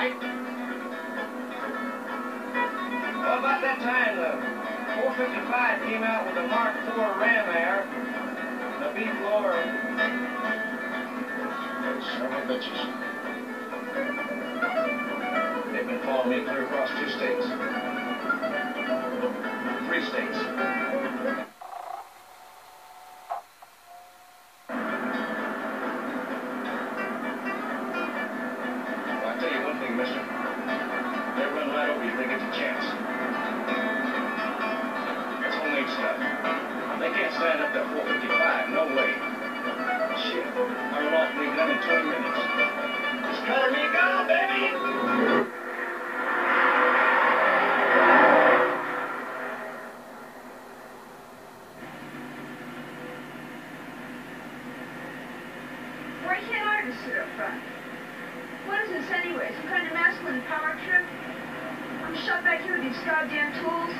right. Well, about that time, the 455 came out with a Mark IV Ram Air, the B-floor. Son of bitches. They've been following me clear across two states. Mister. They run right over you if they get the chance. That's homemade stuff. They can't stand up that 455, no way. Shit. I run off leave them in 20 minutes. Just color me gun, baby! Why can't I just sit up front? Power trip? I'm shut back here with these goddamn tools.